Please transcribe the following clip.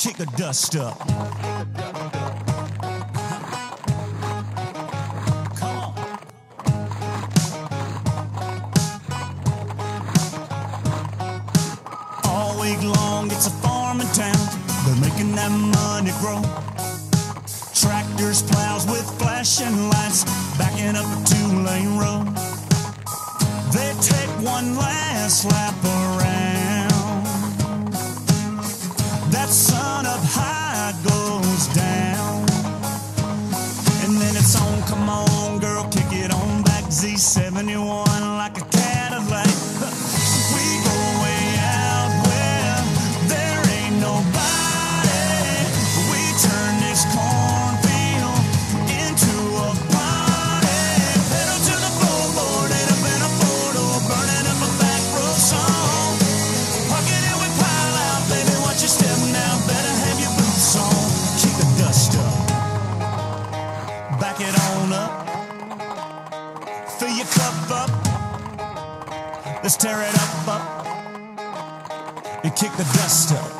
kick the dust up. All week long, it's a farming town. They're making that money grow. Tractors, plows with flashing lights, backing up a two-lane road. They take one last lap around. Z71 like a Cadillac. We go way out where there ain't nobody. We turn this cornfield into a party. Pedal to the floorboard, ain't up in a photo, burning up a back row song. Parking it with pile out, baby, watch your step now. Better have your boots on. Kick the dust up. Back it on up. Fill your cup up. Let's tear it up, up. And kick the dust up.